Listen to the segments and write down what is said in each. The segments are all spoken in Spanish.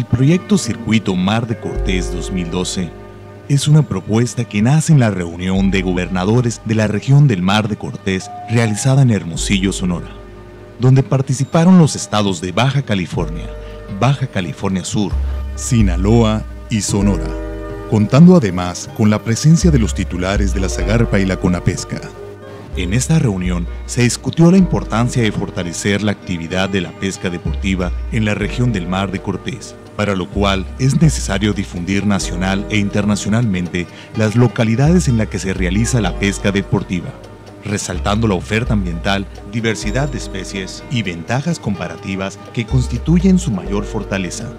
El proyecto Circuito Mar de Cortés 2012 es una propuesta que nace en la reunión de gobernadores de la región del Mar de Cortés realizada en Hermosillo, Sonora, donde participaron los estados de Baja California, Baja California Sur, Sinaloa y Sonora, contando además con la presencia de los titulares de la Zagarpa y la Conapesca. En esta reunión se discutió la importancia de fortalecer la actividad de la pesca deportiva en la región del Mar de Cortés, para lo cual es necesario difundir nacional e internacionalmente las localidades en las que se realiza la pesca deportiva, resaltando la oferta ambiental, diversidad de especies y ventajas comparativas que constituyen su mayor fortaleza.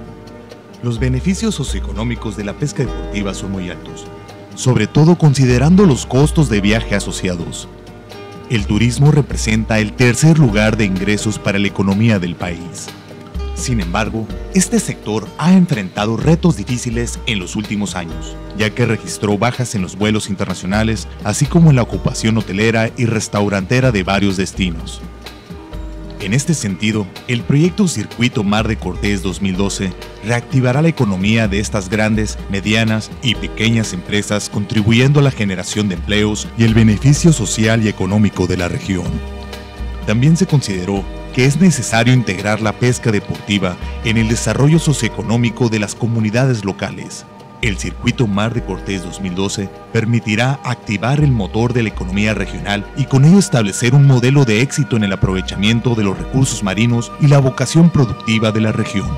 Los beneficios socioeconómicos de la pesca deportiva son muy altos, sobre todo considerando los costos de viaje asociados. El turismo representa el tercer lugar de ingresos para la economía del país. Sin embargo, este sector ha enfrentado retos difíciles en los últimos años, ya que registró bajas en los vuelos internacionales, así como en la ocupación hotelera y restaurantera de varios destinos. En este sentido, el proyecto Circuito Mar de Cortés 2012 reactivará la economía de estas grandes, medianas y pequeñas empresas contribuyendo a la generación de empleos y el beneficio social y económico de la región. También se consideró que es necesario integrar la pesca deportiva en el desarrollo socioeconómico de las comunidades locales, el Circuito Mar de Cortés 2012 permitirá activar el motor de la economía regional y con ello establecer un modelo de éxito en el aprovechamiento de los recursos marinos y la vocación productiva de la región.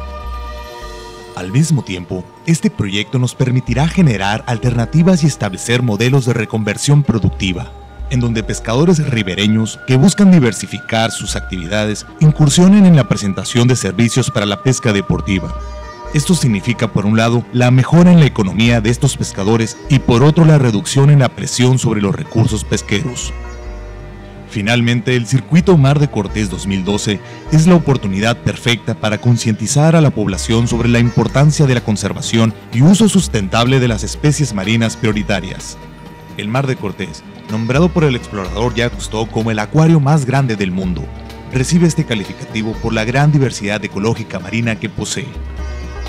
Al mismo tiempo, este proyecto nos permitirá generar alternativas y establecer modelos de reconversión productiva, en donde pescadores ribereños que buscan diversificar sus actividades incursionen en la presentación de servicios para la pesca deportiva, esto significa, por un lado, la mejora en la economía de estos pescadores y por otro la reducción en la presión sobre los recursos pesqueros. Finalmente, el Circuito Mar de Cortés 2012 es la oportunidad perfecta para concientizar a la población sobre la importancia de la conservación y uso sustentable de las especies marinas prioritarias. El Mar de Cortés, nombrado por el explorador Jacques Cousteau como el acuario más grande del mundo, recibe este calificativo por la gran diversidad ecológica marina que posee.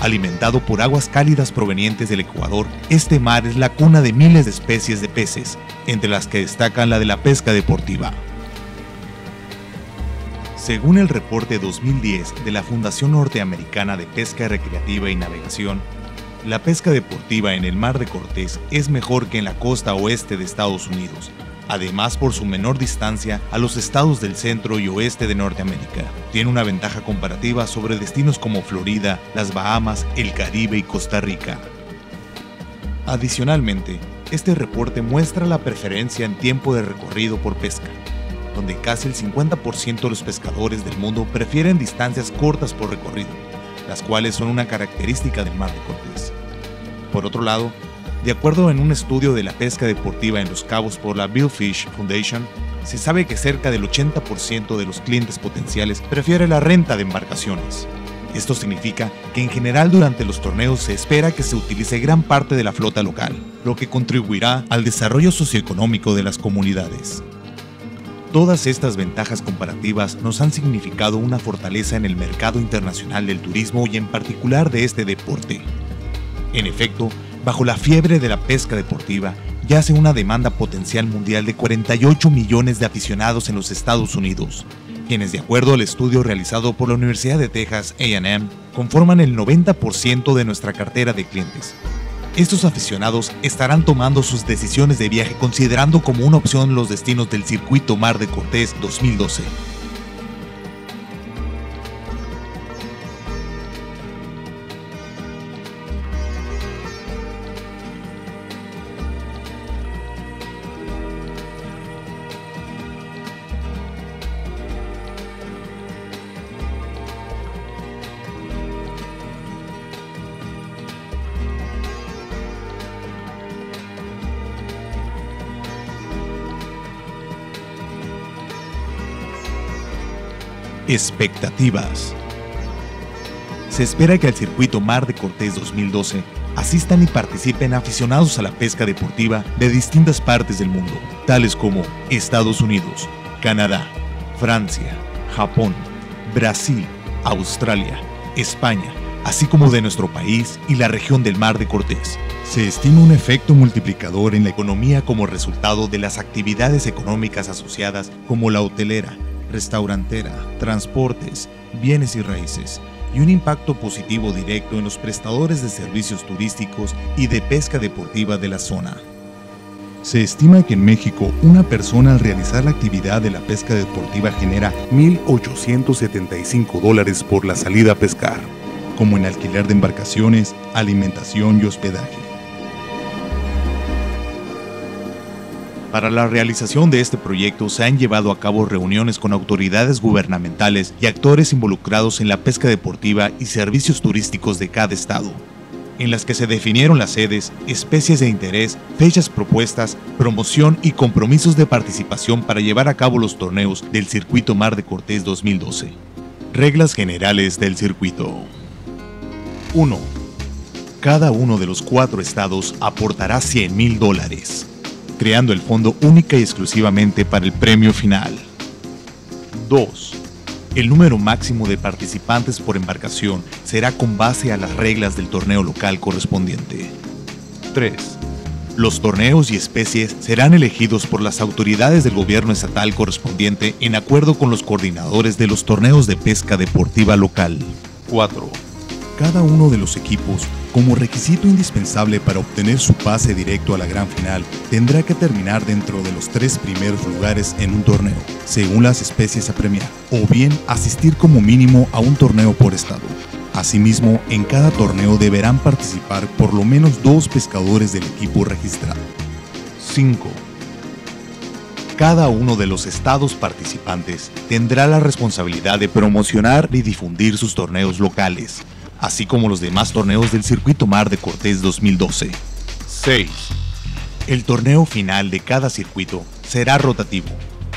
Alimentado por aguas cálidas provenientes del Ecuador, este mar es la cuna de miles de especies de peces, entre las que destacan la de la pesca deportiva. Según el reporte 2010 de la Fundación Norteamericana de Pesca Recreativa y Navegación, la pesca deportiva en el Mar de Cortés es mejor que en la costa oeste de Estados Unidos, además por su menor distancia a los estados del centro y oeste de Norteamérica. Tiene una ventaja comparativa sobre destinos como Florida, las Bahamas, el Caribe y Costa Rica. Adicionalmente, este reporte muestra la preferencia en tiempo de recorrido por pesca, donde casi el 50% de los pescadores del mundo prefieren distancias cortas por recorrido, las cuales son una característica del mar de Cortés. Por otro lado, de acuerdo en un estudio de la pesca deportiva en Los Cabos por la Bill Fish Foundation, se sabe que cerca del 80% de los clientes potenciales prefiere la renta de embarcaciones. Esto significa que en general durante los torneos se espera que se utilice gran parte de la flota local, lo que contribuirá al desarrollo socioeconómico de las comunidades. Todas estas ventajas comparativas nos han significado una fortaleza en el mercado internacional del turismo y en particular de este deporte. En efecto, bajo la fiebre de la pesca deportiva, yace una demanda potencial mundial de 48 millones de aficionados en los Estados Unidos, quienes de acuerdo al estudio realizado por la Universidad de Texas AM, conforman el 90% de nuestra cartera de clientes. Estos aficionados estarán tomando sus decisiones de viaje considerando como una opción los destinos del Circuito Mar de Cortés 2012. Expectativas. Se espera que al circuito Mar de Cortés 2012 asistan y participen aficionados a la pesca deportiva de distintas partes del mundo, tales como Estados Unidos, Canadá, Francia, Japón, Brasil, Australia, España, así como de nuestro país y la región del Mar de Cortés. Se estima un efecto multiplicador en la economía como resultado de las actividades económicas asociadas como la hotelera, restaurantera, transportes, bienes y raíces, y un impacto positivo directo en los prestadores de servicios turísticos y de pesca deportiva de la zona. Se estima que en México una persona al realizar la actividad de la pesca deportiva genera 1.875 dólares por la salida a pescar, como en alquiler de embarcaciones, alimentación y hospedaje. Para la realización de este proyecto se han llevado a cabo reuniones con autoridades gubernamentales y actores involucrados en la pesca deportiva y servicios turísticos de cada estado, en las que se definieron las sedes, especies de interés, fechas propuestas, promoción y compromisos de participación para llevar a cabo los torneos del Circuito Mar de Cortés 2012. Reglas generales del circuito. 1. Cada uno de los cuatro estados aportará 100 mil dólares, creando el fondo única y exclusivamente para el premio final. 2 el número máximo de participantes por embarcación será con base a las reglas del torneo local correspondiente. 3. Los torneos y especies serán elegidos por las autoridades del gobierno estatal correspondiente en acuerdo con los coordinadores de los torneos de pesca deportiva local. 4. Cada uno de los equipos como requisito indispensable para obtener su pase directo a la gran final, tendrá que terminar dentro de los tres primeros lugares en un torneo, según las especies a premiar, o bien asistir como mínimo a un torneo por estado. Asimismo, en cada torneo deberán participar por lo menos dos pescadores del equipo registrado. 5. Cada uno de los estados participantes tendrá la responsabilidad de promocionar y difundir sus torneos locales, así como los demás torneos del Circuito Mar de Cortés 2012. 6. El torneo final de cada circuito será rotativo,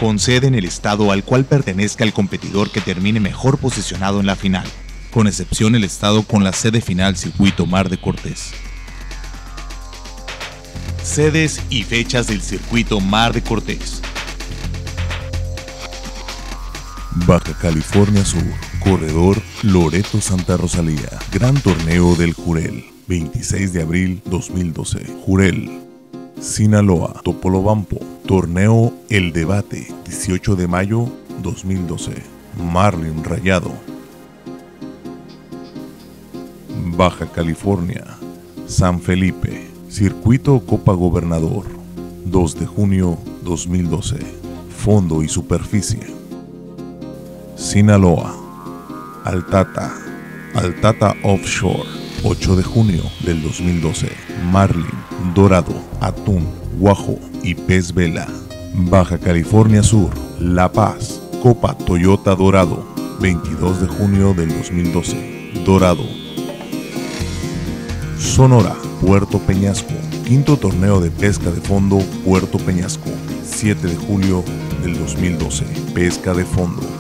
con sede en el estado al cual pertenezca el competidor que termine mejor posicionado en la final, con excepción el estado con la sede final Circuito Mar de Cortés. Sedes y fechas del Circuito Mar de Cortés. Baja California Sur, Corredor Loreto Santa Rosalía, Gran Torneo del Jurel, 26 de abril 2012. Jurel, Sinaloa, Topolobampo, Torneo El Debate, 18 de mayo 2012. Marlin Rayado. Baja California, San Felipe, Circuito Copa Gobernador, 2 de junio 2012. Fondo y superficie. Sinaloa, Altata, Altata Offshore, 8 de junio del 2012, Marlin, Dorado, Atún, Guajo y Pez Vela, Baja California Sur, La Paz, Copa Toyota Dorado, 22 de junio del 2012, Dorado, Sonora, Puerto Peñasco, quinto torneo de pesca de fondo, Puerto Peñasco, 7 de julio del 2012, pesca de fondo.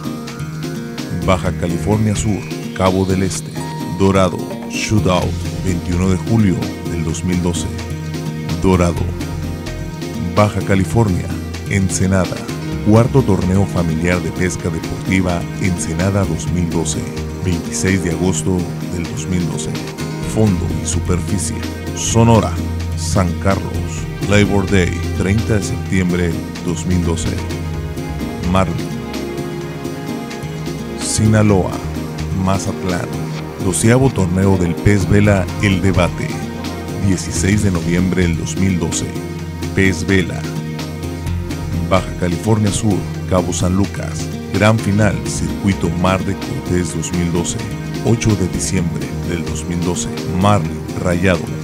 Baja California Sur, Cabo del Este, Dorado, Shootout, 21 de julio del 2012. Dorado. Baja California, Ensenada, cuarto torneo familiar de pesca deportiva Ensenada 2012, 26 de agosto del 2012. Fondo y superficie. Sonora, San Carlos, Labor Day, 30 de septiembre 2012. Marlin. Sinaloa, Mazatlán, doceavo torneo del Pez Vela El Debate, 16 de noviembre del 2012, Pez Vela, Baja California Sur, Cabo San Lucas, Gran Final, Circuito Mar de Cortés 2012, 8 de diciembre del 2012, Marlin Rayado,